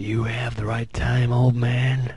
Do you have the right time, old man?